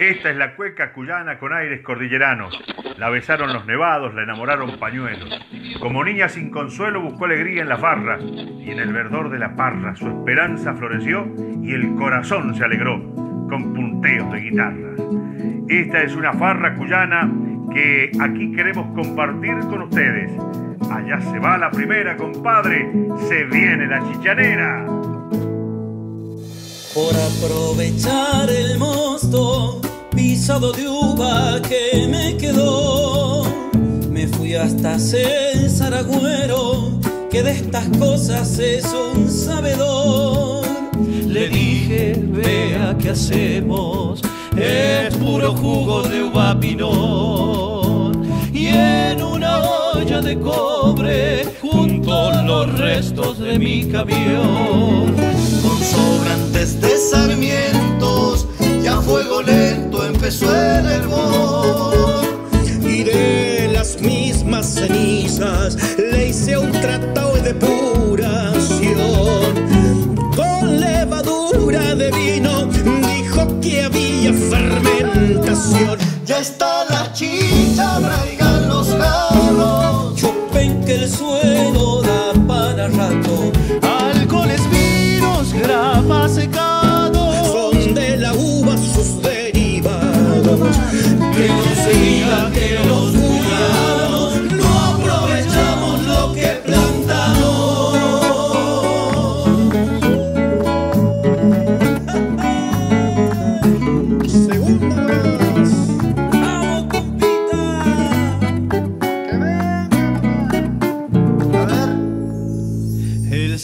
Esta es la cueca cuyana con aires cordilleranos. La besaron los nevados, la enamoraron pañuelos. Como niña sin consuelo buscó alegría en la farra y en el verdor de la parra su esperanza floreció y el corazón se alegró con punteos de guitarras. Esta es una farra cuyana que aquí queremos compartir con ustedes. Allá se va la primera, compadre. Se viene la chichanera. Por aprovechar el mosto pisado de uva que me quedó. Me fui hasta César Agüero, que de estas cosas es un sabedor. Le dije, vea qué hacemos, es puro jugo de uva pinón. Y en una olla de cobre, junto los restos de mi camión. Le hice un tratado de depuración. Con levadura de vino dijo que había fermentación. Ya está la chicha, traigan los jarros. Chupen que el suelo da para rato. Alcoholes, vinos, grapa secado. Son de la uva sus derivados. Que no se diga que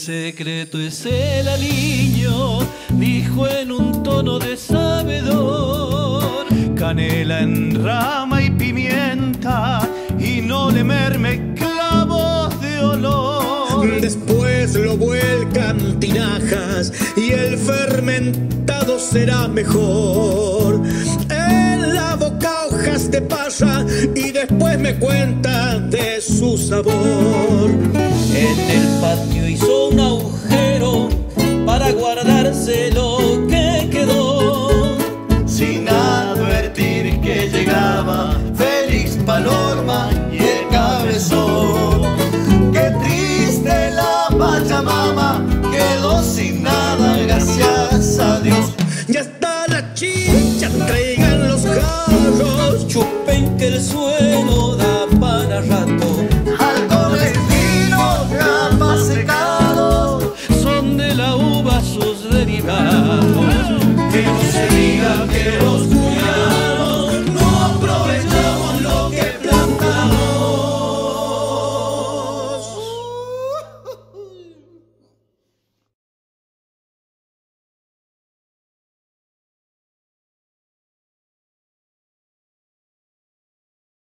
secreto es el aliño, dijo en un tono de sabedor. Canela en rama y pimienta, y no le merme clavos de olor. Después lo vuelcan tinajas y el fermentado será mejor. En la boca hojas de pasa y después me cuenta de su sabor. Un agujero para guardarse lo que quedó. Sin advertir que llegaba Félix Palorma y el cabezón. Qué triste la Pachamama, quedó sin nada, gracias a Dios. Ya está la chicha, traigan los jarros. Chupen que el suelo